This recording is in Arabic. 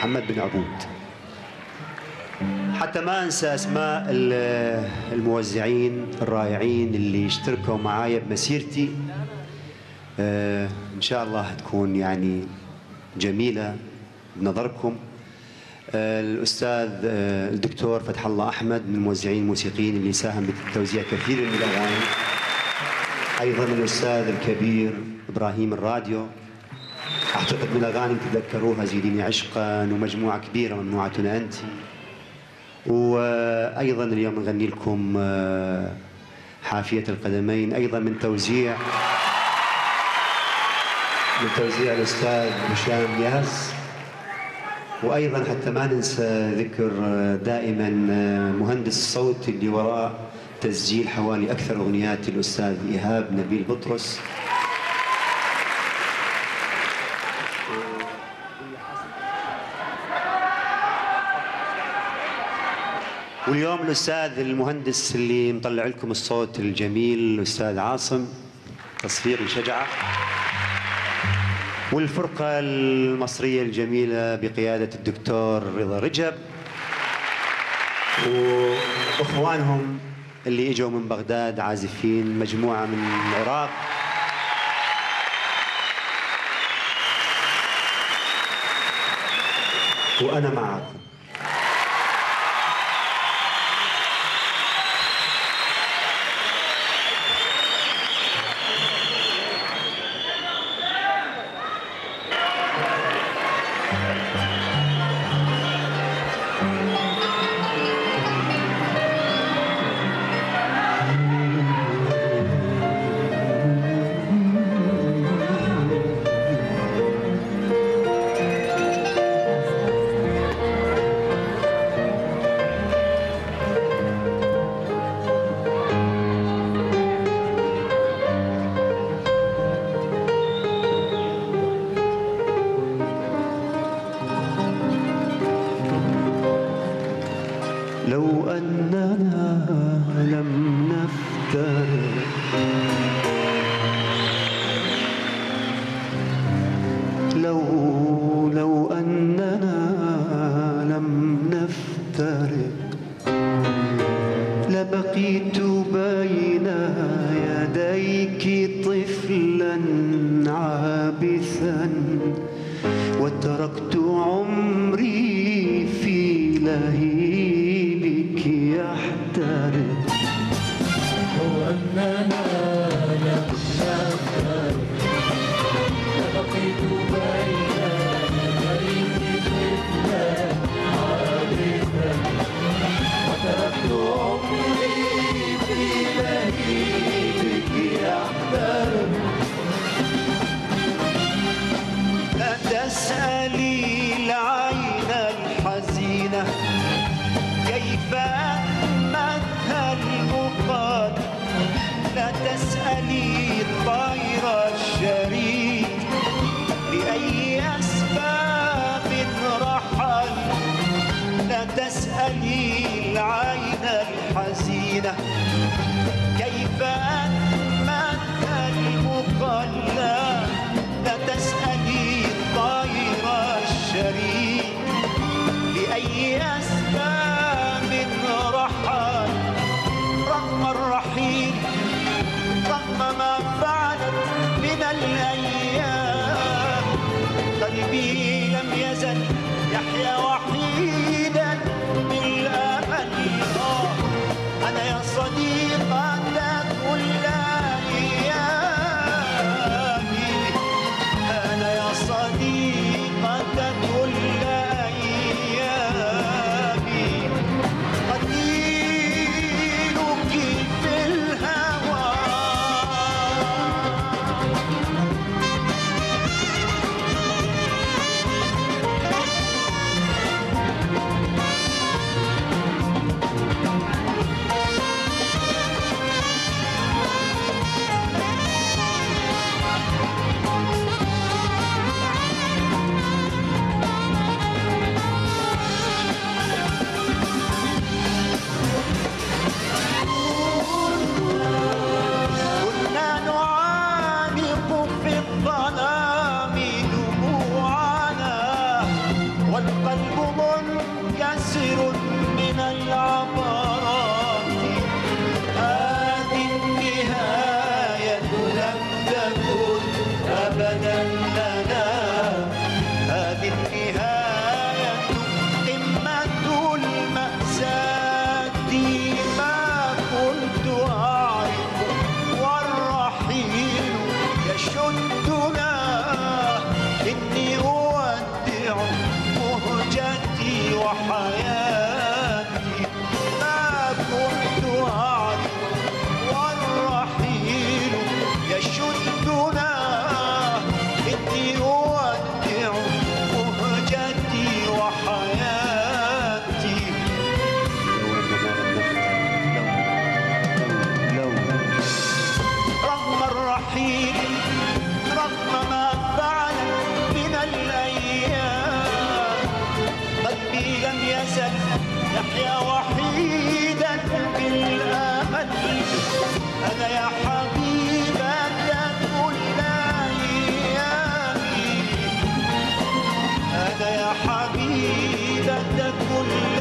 محمد بن عبود. حتى ما أنسى أسماء ال- الموزعين الرائعين اللي اشتركوا معايا بمسيرتي آه، إن شاء الله تكون يعني جميلة بنظركم. آه، الأستاذ آه، الدكتور فتح الله أحمد من الموزعين الموسيقيين اللي ساهم بتوزيع كثير من الاغاني أيضا الأستاذ الكبير إبراهيم الراديو. أعتقد من الأغاني تتذكروها زيديني عشقا ومجموعة كبيرة ممنوعتنا أنت. وأيضا اليوم نغني لكم آه، حافية القدمين أيضا من توزيع من توزيع الأستاذ هشام ياس وأيضا حتى ما ننسى ذكر آه، دائما آه، مهندس الصوت اللي وراء تسجيل حوالي أكثر أغنيات الأستاذ إيهاب نبيل بطرس. واليوم الأستاذ المهندس اللي مطلع لكم الصوت الجميل الأستاذ عاصم تصفيق شجعه والفرقة المصرية الجميلة بقيادة الدكتور رضا رجب. وإخوانهم اللي إجوا من بغداد عازفين مجموعة من العراق. وأنا معكم. لو أننا لم نفترق. لو لو أننا لم نفترق. لبقيت بين يديك طفلا عابثا وتركت عمري في لهيبك تسألي العين الحزينة كيف أنمتها المقلى لا تسألي الطير الشريد لأي أسباب قلب منكسر من العبرات هذه النهاية لم تكن أبدا لنا. هذه النهاية قمة المأساة. ما كنت أعرف والرحيل يشدنا يحيا وحيدا بالامل أنا يا حبيبك كل أيامي. أنا يا حبيبك كل